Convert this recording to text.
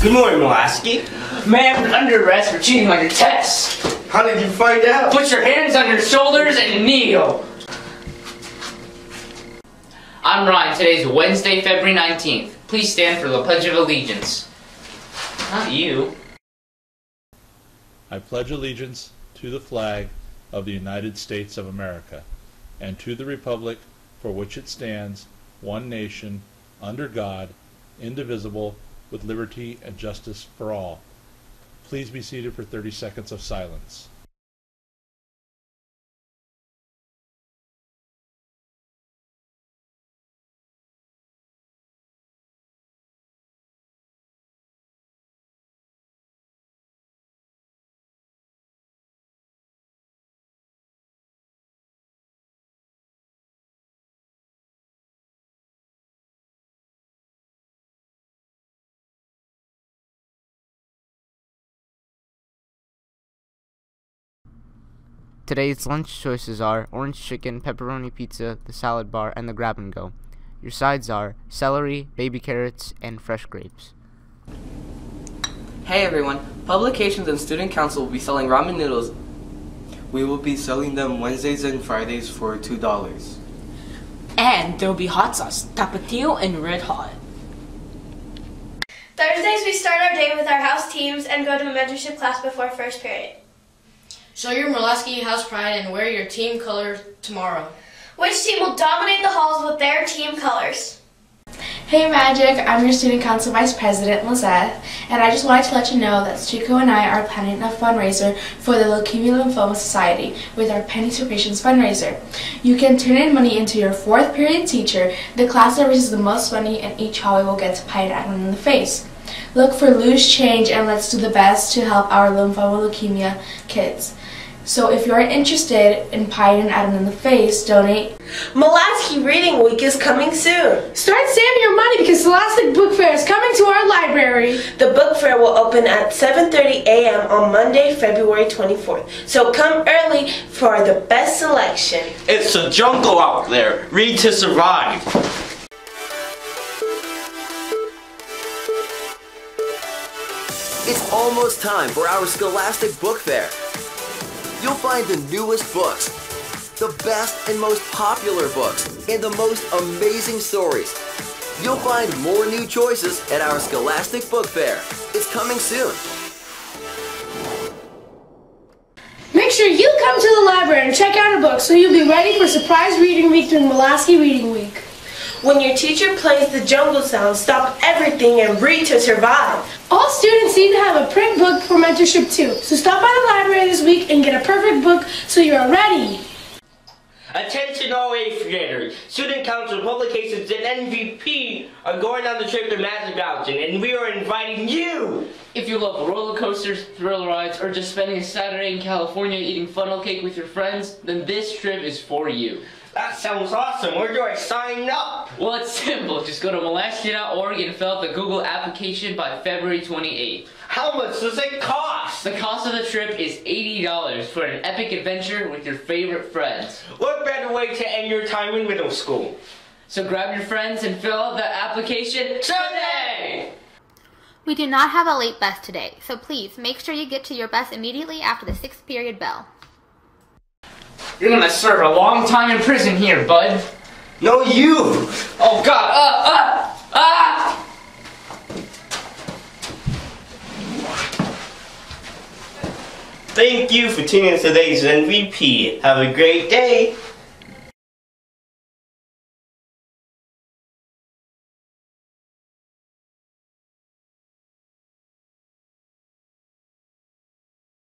Good morning, Molasky. Ma'am, under arrest for cheating on your tests. How did you find out? Put your hands on your shoulders and kneel. I'm Ryan. Today's Wednesday, February 19th. Please stand for the Pledge of Allegiance. Not you. I pledge allegiance to the flag of the United States of America and to the republic for which it stands, one nation, under God, indivisible, with liberty and justice for all. Please be seated for 30 seconds of silence. Today's lunch choices are orange chicken, pepperoni pizza, the salad bar, and the grab and go. Your sides are celery, baby carrots, and fresh grapes. Hey everyone, Publications and Student Council will be selling ramen noodles. We will be selling them Wednesdays and Fridays for $2. And there will be hot sauce, tapatio, and red hot. Thursdays, we start our day with our house teams and go to a mentorship class before first period. Show your Molasky house pride and wear your team colors tomorrow. Which team will dominate the halls with their team colors? Hey Magic, I'm your Student Council Vice President, Lizette, and I just wanted to let you know that Chico and I are planning a fundraiser for the Leukemia Lymphoma Society with our Pennies for Patients fundraiser. You can turn in money into your fourth period teacher, the class that raises the most money, and each hallway will get to pie an admin in the face. Look for loose change and let's do the best to help our lymphoma leukemia kids. So if you're interested in pieing an atom in the face, donate. Molasky Reading Week is coming soon. Start saving your money because Scholastic Book Fair is coming to our library. The book fair will open at 7.30 a.m. on Monday, February 24th. So come early for the best selection. It's a jungle out there. Read to survive. It's almost time for our Scholastic Book Fair. You'll find the newest books, the best and most popular books, and the most amazing stories. You'll find more new choices at our Scholastic Book Fair. It's coming soon. Make sure you come to the library and check out a book so you'll be ready for Surprise Reading Week during Molasky Reading Week. When your teacher plays the jungle sound, stop everything and read to survive. All students need to have a print book for mentorship too. So stop by the library this week and get a perfect book so you're ready. Attention all 8th graders. Student Council Publications and MVP are going on the trip to Magic Mountain and we are inviting you! If you love roller coasters, thrill rides, or just spending a Saturday in California eating funnel cake with your friends, then this trip is for you. That sounds awesome. Where do I sign up? Well, it's simple. Just go to Molasky.org and fill out the Google application by February 28th. How much does it cost? The cost of the trip is $80 for an epic adventure with your favorite friends. What better way to end your time in middle school? So grab your friends and fill out the application today! We do not have a late bus today, so please make sure you get to your bus immediately after the sixth period bell. You're gonna serve a long time in prison here, bud. No, you! Oh god, uh, uh, ah! Thank you for tuning in to today's MVP. Have a great day.